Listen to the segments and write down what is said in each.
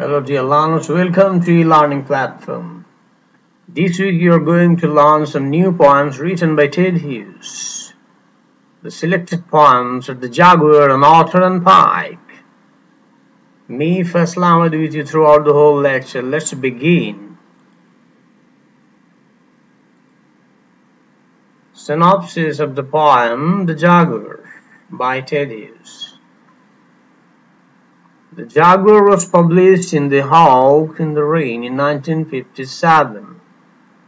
Hello dear learners, welcome to e-learning platform. This week you are going to learn some new poems written by Ted Hughes. The selected poems are The Jaguar and Otter and Pike. Me Faisal Ahmed with you throughout the whole lecture. Let's begin. Synopsis of the poem The Jaguar by Ted Hughes. The Jaguar was published in The Hawk in the Rain in 1957.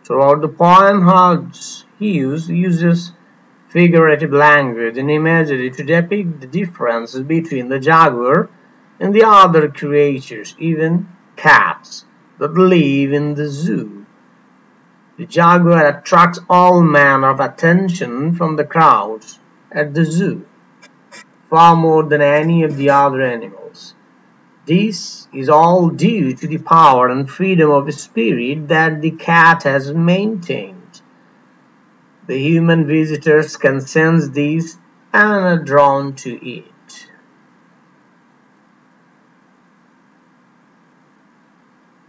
Throughout the poem, Hughes uses figurative language and imagery to depict the differences between the jaguar and the other creatures, even cats, that live in the zoo. The jaguar attracts all manner of attention from the crowds at the zoo, far more than any of the other animals. This is all due to the power and freedom of spirit that the cat has maintained. The human visitors can sense this and are drawn to it.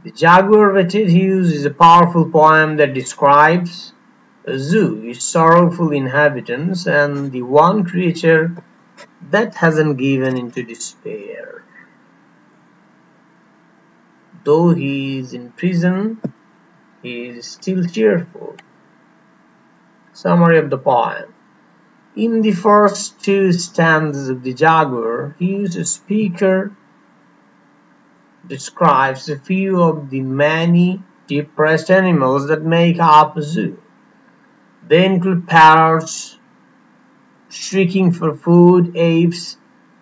The Jaguar by Hughes is a powerful poem that describes a zoo, its sorrowful inhabitants, and the one creature that hasn't given into despair. Though he is in prison, he is still cheerful. Summary of the poem. In the first two stanzas of the Jaguar, he, Hughes' speaker describes a few of the many depressed animals that make up a zoo. They include parrots, shrieking for food, apes,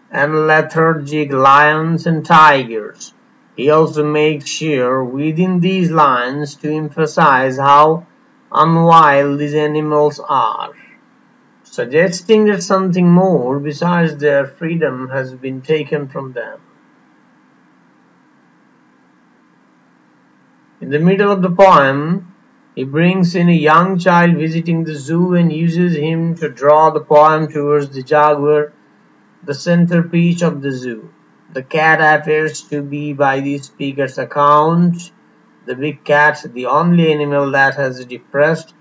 and lethargic lions and tigers. He also makes sure within these lines to emphasize how unwild these animals are, suggesting that something more besides their freedom has been taken from them. In the middle of the poem, he brings in a young child visiting the zoo and uses him to draw the poem towards the jaguar, the centerpiece of the zoo. The cat appears to be, by the speaker's account, the big cat, the only animal that has a depressed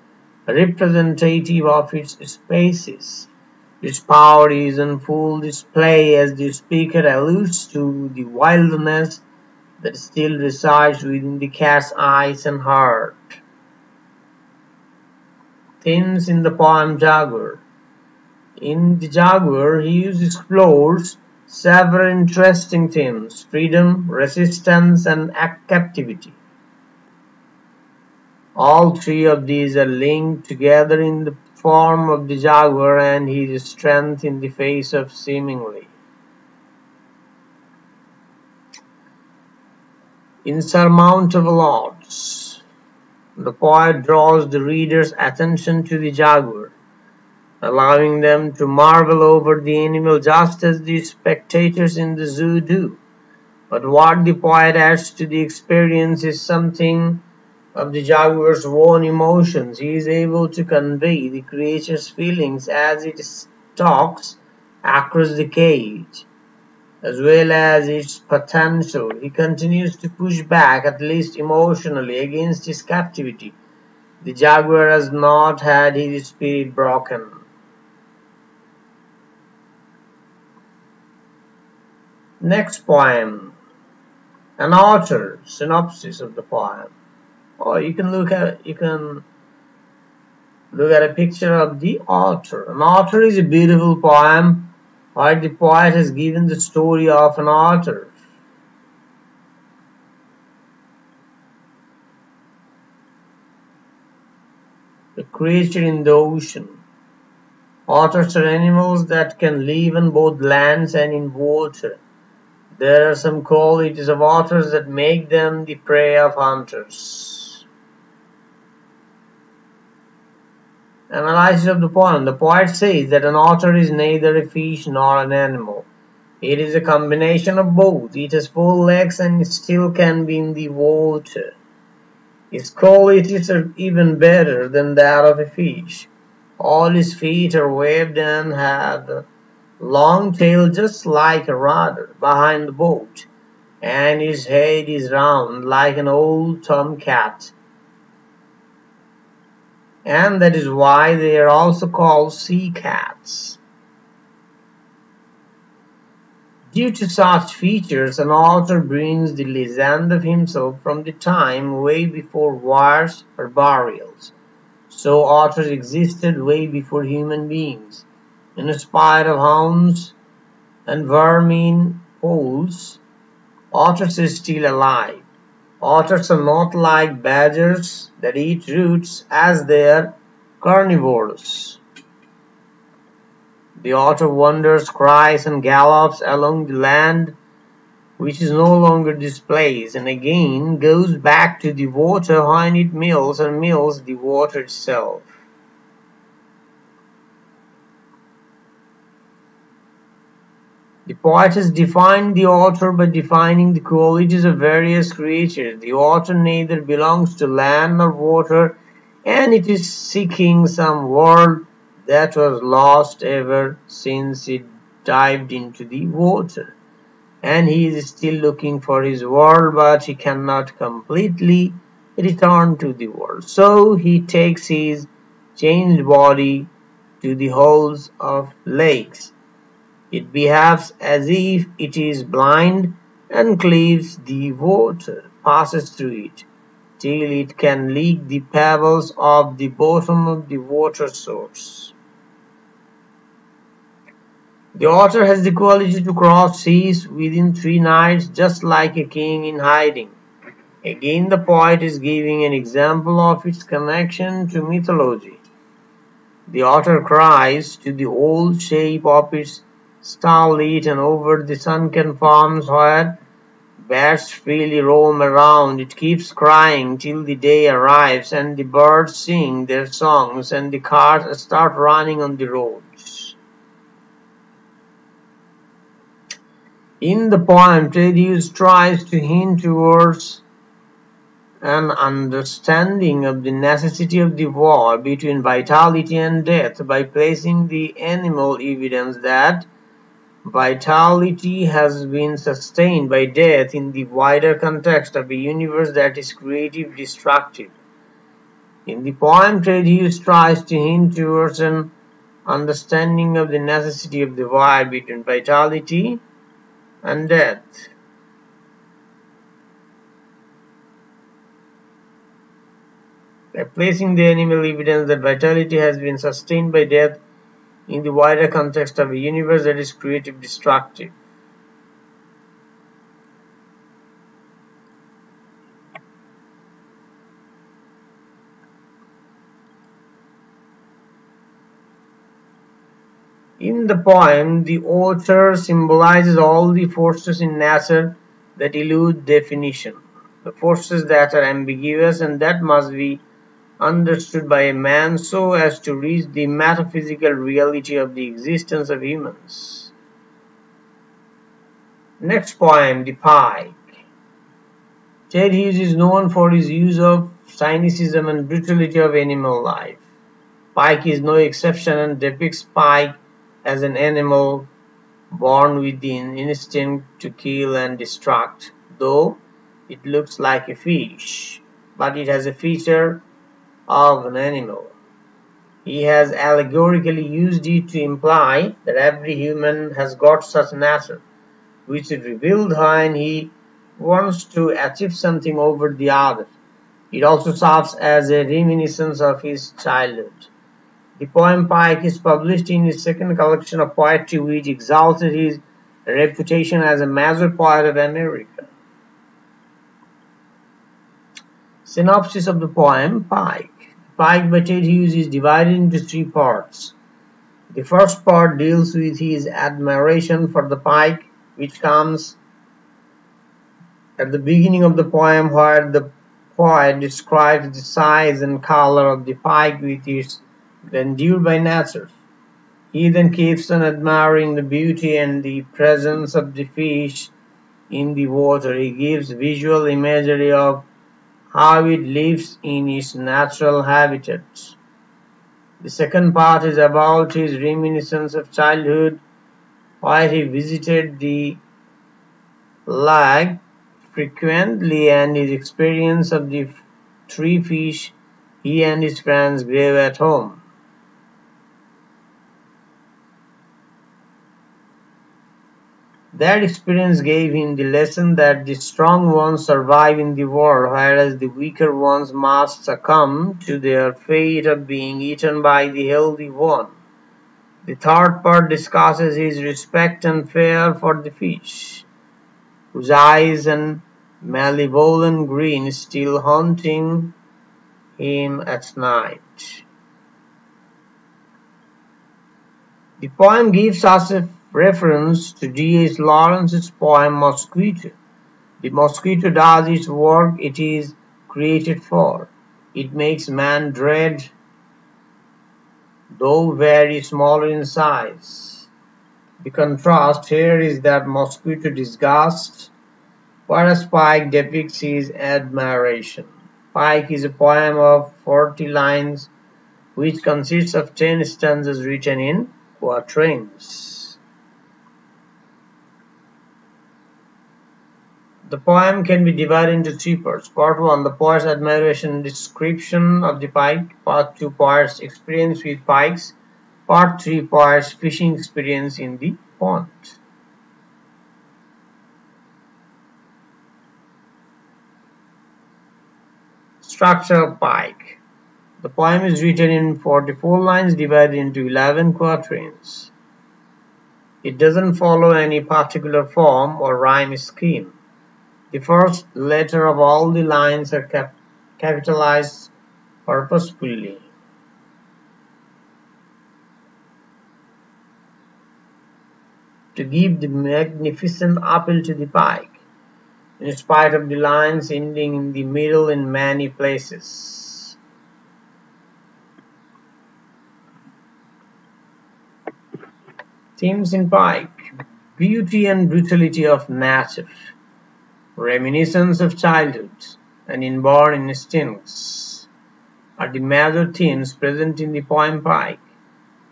representative of its species. Its power is on full display as the speaker alludes to the wildness that still resides within the cat's eyes and heart. Themes in the poem Jaguar In the Jaguar, Hughes explores several interesting themes: freedom, resistance, and captivity. All three of these are linked together in the form of the jaguar and his strength in the face of seemingly insurmountable odds. The poet draws the reader's attention to the jaguar allowing them to marvel over the animal just as the spectators in the zoo do. But what the poet adds to the experience is something of the jaguar's own emotions. He is able to convey the creature's feelings as it stalks across the cage, as well as its potential. He continues to push back, at least emotionally, against his captivity. The jaguar has not had his spirit broken. Next poem, an otter synopsis of the poem. Or you can look at you can look at a picture of the otter. An otter is a beautiful poem where the poet has given the story of an otter. A creature in the ocean. Otters are animals that can live on both lands and in water. There are some qualities of otters that make them the prey of hunters. Analysis of the poem. The poet says that an otter is neither a fish nor an animal. It is a combination of both. It has four legs and still can be in the water. Its qualities are even better than that of a fish. All its feet are webbed and have long tail just like a rudder behind the boat. and his head is round like an old tomcat. And that is why they are also called sea cats. Due to such features, an author brings the legend of himself from the time way before wars or burials. So otters existed way before human beings. In spite of hounds and vermin holes, otters are still alive. Otters are not like badgers that eat roots as they are carnivores. The otter wanders, cries, and gallops along the land which is no longer displaced, and again goes back to the water when it mills and mills the water itself. The poet has defined the otter by defining the qualities of various creatures. The otter neither belongs to land nor water, and it is seeking some world that was lost ever since it dived into the water. And he is still looking for his world, but he cannot completely return to the world. So he takes his changed body to the holes of lakes. It behaves as if it is blind and cleaves the water, passes through it, till it can lick the pebbles of the bottom of the water source. The otter has the quality to cross seas within three nights just like a king in hiding. Again the poet is giving an example of its connection to mythology. The otter cries to the old shape of its starlit and over the sunken farms where bats freely roam around. It keeps crying till the day arrives and the birds sing their songs and the cars start running on the roads. In the poem, Ted Hughes tries to hint towards an understanding of the necessity of the war between vitality and death by placing the animal evidence that vitality has been sustained by death in the wider context of a universe that is creative destructive. In the poem, Ted Hughes tries to hint towards an understanding of the necessity of the war between vitality and death. By placing the animal evidence that vitality has been sustained by death in the wider context of a universe that is creative destructive. In the poem, the author symbolizes all the forces in nature that elude definition, the forces that are ambiguous and that must be understood by a man so as to reach the metaphysical reality of the existence of humans. Next poem, The Pike. Ted Hughes is known for his use of cynicism and brutality of animal life. Pike is no exception and depicts Pike as an animal born with the instinct to kill and destruct, though it looks like a fish, but it has a feature of an animal. He has allegorically used it to imply that every human has got such nature, which is revealed when he wants to achieve something over the other. It also serves as a reminiscence of his childhood. The poem Pike is published in his second collection of poetry which exalted his reputation as a major poet of America. Synopsis of the poem Pike Pike by Ted Hughes is divided into three parts. The first part deals with his admiration for the pike which comes at the beginning of the poem where the poet describes the size and color of the pike with its endured by nature. He then keeps on admiring the beauty and the presence of the fish in the water. He gives visual imagery of how it lives in its natural habitat. The second part is about his reminiscence of childhood, where he visited the lake frequently and his experience of the three fish he and his friends grave at home. That experience gave him the lesson that the strong ones survive in the world, whereas the weaker ones must succumb to their fate of being eaten by the healthy one. The third part discusses his respect and fear for the fish, whose eyes and malevolent grin still haunting him at night. The poem gives us a reference to D.H. Lawrence's poem Mosquito. The mosquito does its work it is created for. It makes man dread, though very smaller in size. The contrast here is that mosquito disgust, whereas Pike depicts his admiration. Pike is a poem of 40 lines which consists of 10 stanzas written in quatrains. The poem can be divided into three parts. Part 1 The poet's admiration and description of the pike. Part 2 Poet's experience with pikes. Part 3 Poet's fishing experience in the pond. Structure of pike. The poem is written in 44 lines divided into 11 quatrains. It doesn't follow any particular form or rhyme scheme. The first letter of all the lines are cap capitalized purposefully. to give the magnificent appeal to the pike, in spite of the lines ending in the middle in many places. Themes in Pike Beauty and brutality of nature Reminiscence of childhood and inborn instincts are the major themes present in the poem Pike.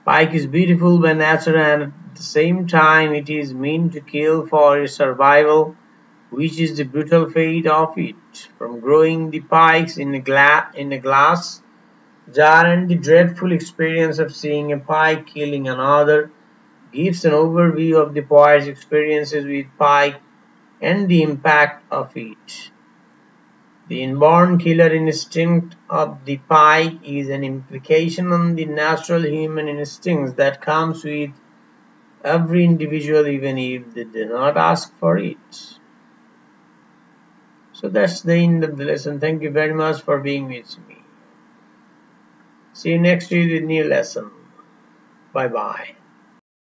Pike is beautiful by nature and at the same time it is meant to kill for its survival, which is the brutal fate of it. From growing the pikes in a, gla in a glass jar and the dreadful experience of seeing a pike killing another gives an overview of the poet's experiences with pike and the impact of it. The inborn killer instinct of the pike is an implication on the natural human instincts that comes with every individual even if they do not ask for it. So that's the end of the lesson. Thank you very much for being with me. See you next week with new lesson. Bye bye.